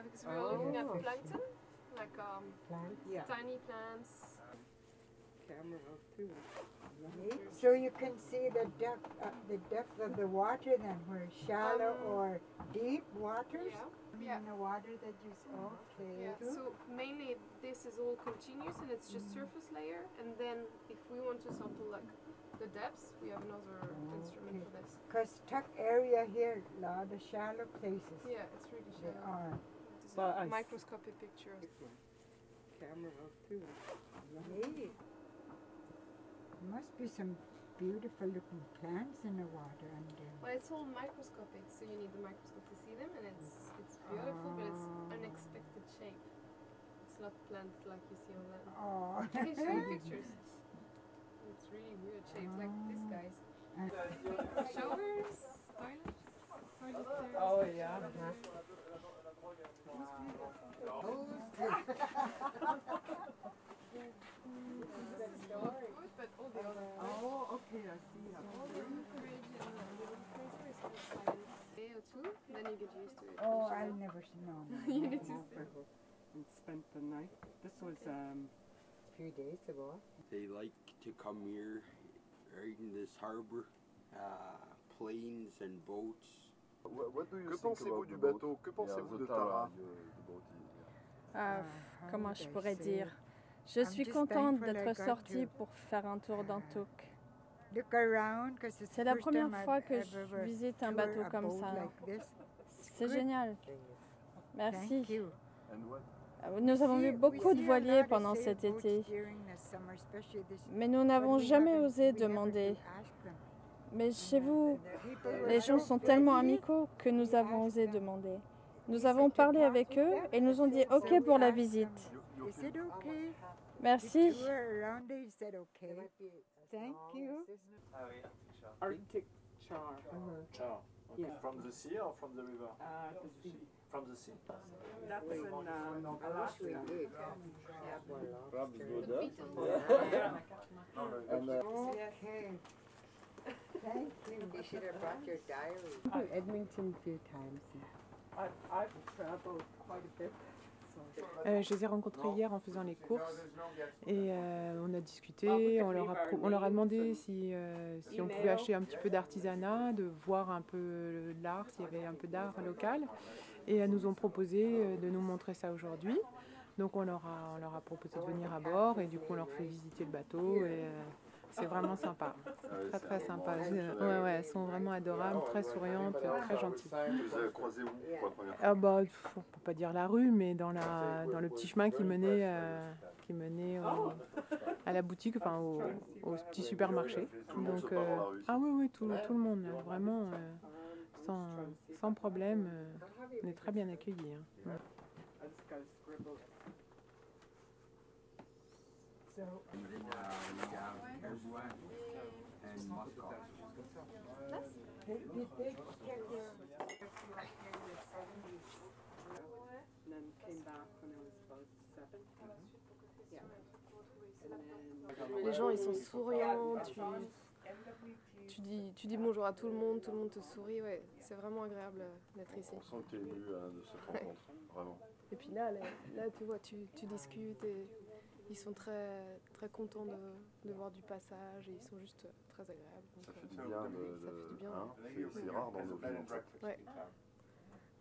Yeah, because we were looking at Oh. plankton, like um, Plants. Yeah. tiny plants. Camera too. So you can see the depth, uh, the depth of the water then, where shallow Um, or deep waters? Yeah. I mean, Yeah. the water that you, s- okay. Yeah, so mainly this is all continuous and it's just surface layer. And then if we want to sample like the depths, we have another instrument for this. Because tuck area here, a lot of shallow places. Yeah, it's really They shallow. are. This is But I a s- microscopic picture. Camera too. Hey. Must be some beautiful looking plants in the water under. Well, it's all microscopic, so you need the microscope to see them, and it's it's beautiful, but it's Ah. unexpected shape. It's not plants like you see on land. Oh. I can show you pictures. It's really weird shapes, like this Ah. guy's. Showers, toilets, toilet Oh yeah. Oh, okay, I see. get it. Oh. I'll never know. you need to stay. And spent the night. This was um, a few days ago. They like to come here, right in this harbor, uh, planes and boats. What, what do you Que think pensez-vous du the boat? bateau? Que pensez-vous de the Tara, is- Ah, Ah, comment how je pourrais say dire? Je suis contente d'être sortie pour faire un tour d'Antouk. Look around, 'cause it's C'est the la first première time fois I've que je ever visite un bateau a comme boat ça. like this. C'est génial. Merci. Thank you. And what? Nous avons vu beaucoup we de voiliers lot of pendant cet été, during the summer, especially this- mais nous but n'avons we jamais osé demander. Mais chez vous, les gens so sont tellement amicaux que nous We avons osé them, demander. Nous Is avons it parlé okay? avec eux et nous ont dit OK pour la visite. You, you Is it okay? Merci. Arctic char. Char. Okay. Yeah. From the sea or from the river? Uh, the sea. From the sea. That's in um, Alaska. Crabs go there. Yeah. And uh, Okay. Thank you. You should have brought your diary. to Edmonton a few times. I've, I've traveled quite a bit. So. Euh, je les ai rencontrés hier en faisant les courses et euh, on a discuté, on leur a, pro- on leur a demandé si, euh, si on pouvait acheter un petit peu d'artisanat, de voir un peu l'art, s'il y avait un peu d'art local. Et elles nous ont proposé euh, de nous montrer ça aujourd'hui. Donc on leur, a, on leur a proposé de venir à bord et du coup on leur fait visiter le bateau et euh, c'est vraiment sympa. Très très sympa. Ouais, ouais, elles sont vraiment adorables, très souriantes, très gentilles. vous avez croisés où pour la première fois Ah bah, on peut pas dire la rue, mais dans, la, dans le petit chemin qui menait, euh, qui menait au- à la boutique, enfin au, au petit supermarché. Tout le monde se Donc, euh, ah oui, oui, tout, tout le monde, vraiment, euh, sans, sans problème, euh, on est très bien accueillis. hein. And then came back when I was about seven. Yeah. Les gens ils sont souriants, tu, tu, dis, tu dis bonjour à tout le monde, tout le monde te sourit, ouais, c'est vraiment agréable euh, d'être ici. On sent que t'es ému hein, de cette rencontre, vraiment. Et puis là, là, là, tu vois, tu, tu discutes et ils sont très, très contents de, de voir du passage et ils sont juste très agréables. Donc, Ça fait euh, du bien de. Ça fait du bien. hein, c'est- rare dans nos en fait. Ouais.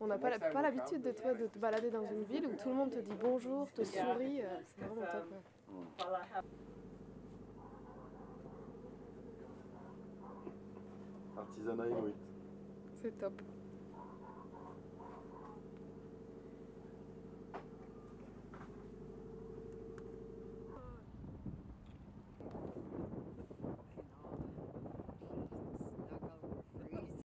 On n'a pas pas l'habitude de, de te balader dans une ville où tout le monde te dit bonjour, te sourit, euh, c'est vraiment top. ouais. Artisanat inuit. C'est top.